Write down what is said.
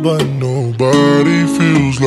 but nobody feels like.